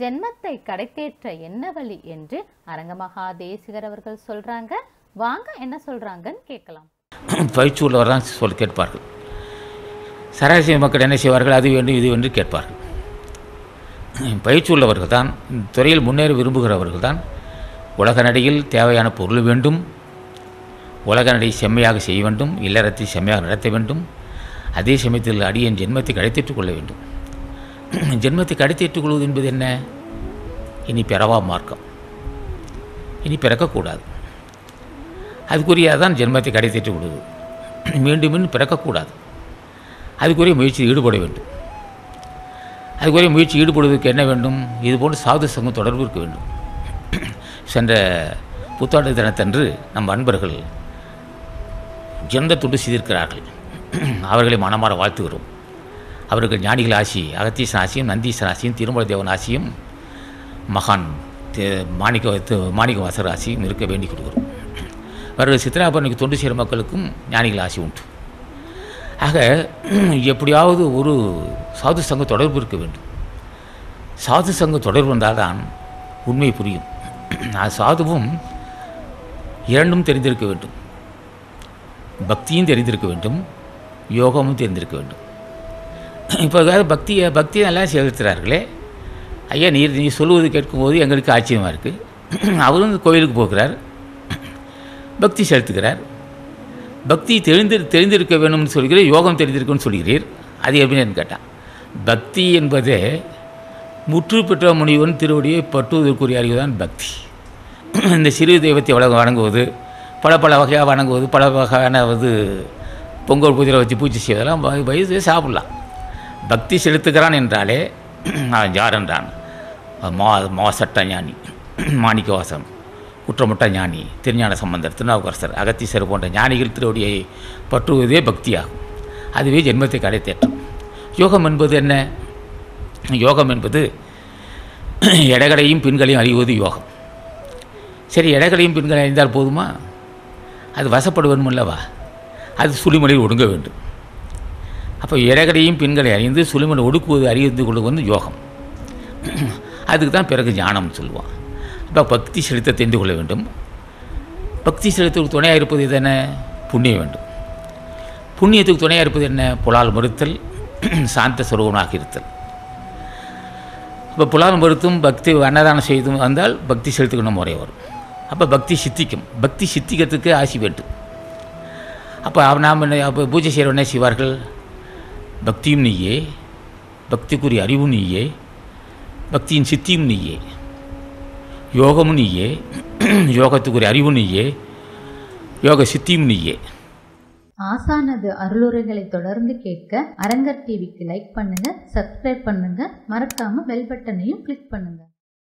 ஜென்மத்தை கடைத்தேற்ற என்ன வழி என்று அரங்கமகா தேசிகர் அவர்கள் சொல்றாங்க. வாங்க என்ன சொல்றாங்கன்னு கேட்கலாம். பயிற்சியுள்ளவர் தான் சொல் கேட்பார்கள். சராசரி மக்கள் என்ன செய்வார்கள்? அது வேண்டும் இது வேண்டும் கேட்பார்கள். பயிற்சி உள்ளவர்கள் தான் இந்த துறையில் முன்னேற விரும்புகிறவர்கள் தான் உலக நடையில் தேவையான பொருள் வேண்டும் உலக நடை செம்மையாக செய்ய வேண்டும் இல்லறத்தை செம்மையாக நடத்த வேண்டும் அதே சமயத்தில் அடியின் ஜென்மத்தை கழித்திட்டுக் கொள்ள வேண்டும். ஜென்மத்தை கடைத்தேற்றுக் கொள்வது என்பது என்ன? இனி பிறவா மார்க்கம். இனி பிறக்கக்கூடாது. அதுக்குரிய தான் ஜென்மத்தை கடித்தேற்றுக் கொள்வது மீண்டும் மீண்டும் பிறக்கக்கூடாது. அதுக்குரிய முயற்சியில் ஈடுபட வேண்டும். அதுக்குரிய முயற்சி ஈடுபடுவதற்கு என்ன வேண்டும்? இதுபோன்று சாது சங்கம் தொடர்பு இருக்க வேண்டும். சென்ற புத்தாண்டு தினத்தன்று நம் அன்பர்கள் ஜெந்த துண்டு செய்திருக்கிறார்கள். அவர்களை மனமாற வாழ்த்துகிறோம். அவர்கள் ஞானிகள் ஆசி அகத்தீசன் ஆசியும் நந்தீசன் ஆசியும் திருமல தேவன் ஆசியும் மகான் மாணிக்க மாணிக்க வாசர் ஆசியும் இருக்க வேண்டிக் கொள்கிறோம் அவர்கள் சித்திராபரணிக்கு தொண்டு சேர மக்களுக்கும் ஞானிகள் ஆசி உண்டு. ஆக எப்படியாவது ஒரு சாது சங்க தொடர்பு இருக்க வேண்டும். சாது சங்க தொடர்பு வந்தால்தான் உண்மை புரியும். அது சாதுவும் இரண்டும் தெரிந்திருக்க வேண்டும். பக்தியும் தெரிந்திருக்க வேண்டும். யோகமும் தெரிந்திருக்க வேண்டும். இப்போ பக்தியை பக்தியை நல்லா செலுத்துகிறார்களே ஐயா நீர் நீ சொல்லுவது கேட்கும்போது எங்களுக்கு ஆச்சரியமாக இருக்குது அவரும் கோயிலுக்கு போகிறார். பக்தி செலுத்துகிறார். பக்தி தெரிந்து தெரிந்திருக்க வேணும்னு சொல்கிறீர் யோகம் தெரிந்திருக்குன்னு சொல்கிறீர். அது எப்படின்னு கேட்டான் பக்தி என்பது முற்று பெற்ற முனிவன் திருவடியை பற்றுவதற்குரிய அறிவு தான் பக்தி. இந்த சிறு தெய்வத்தை வழங்க வணங்குவது பல பல வகையாக வணங்குவது பல வகையான இது பொங்கல் பூஜையில் வச்சு பூஜை செய்வதெல்லாம் வ- வயது சாப்பிட்லாம். பக்தி செலுத்துகிறான் என்றாலே அவன் யார் என்றான்? மா மாசட்ட ஞானி மாணிக்கவாசம் குற்றமுட்ட ஞானி திருஞான சம்பந்தர் திருநாவுக்கரசர் அகத்தீசர் போன்ற ஞானிகள் திருவடியை பற்றுவதே பக்தியாகும். அதுவே ஜென்மத்தை கடைத்தேற்றம் யோகம் என்பது என்ன? யோகம் என்பது எடைகளையும் பின்களையும் அறிவது யோகம். சரி எடைகளையும் பின்களையும் அறிந்தால் போதுமா? அது வசப்படுவனும் அல்லவா? அது சுழிமொழியில் ஒடுங்க வேண்டும். அப்போ இறைகடையும் பெண்களை அறிந்து சுழிமலை ஒடுக்குவது அறிந்து கொள்வது வந்து யோகம். அதுக்கு தான் பிறகு ஞானம்னு சொல்லுவான். அப்போ பக்தி செலுத்த தெரிந்து கொள்ள வேண்டும். பக்தி செலுத்துக்கு துணையாக இருப்பது என்ன? புண்ணியம் வேண்டும். புண்ணியத்துக்கு துணையாக இருப்பது என்ன? புலால் மறுத்தல் சாந்த சுரூபனாக இருத்தல். இப்போ புலால் மறுத்தும் பக்தி அன்னதானம் செய்தும் வந்தால் பக்தி செலுத்துக்கணும் முறை வரும் அப்போ பக்தி சித்திக்கும். பக்தி சித்திக்கிறதுக்கு ஆசி வேண்டும். அப்போ நாம் என்ன அப்போ பூஜை செய்கிறவங்க செய்வார்கள்? பக்தியும் நீயே பக்திக்குரிய அறிவும் நீயே பக்தியின் சித்தியும் நீயே யோகமும் நீயே யோகத்துக்குரிய அறிவும் நீயே யோக சித்தியும் நீயே. ஆசானது அருளுரைகளை தொடர்ந்து கேட்க அரங்கர் டிவிக்கு லைக் பண்ணுங்க சப்ஸ்கிரைப் பண்ணுங்க மறக்காம பெல் பட்டனையும் கிளிக் பண்ணுங்க.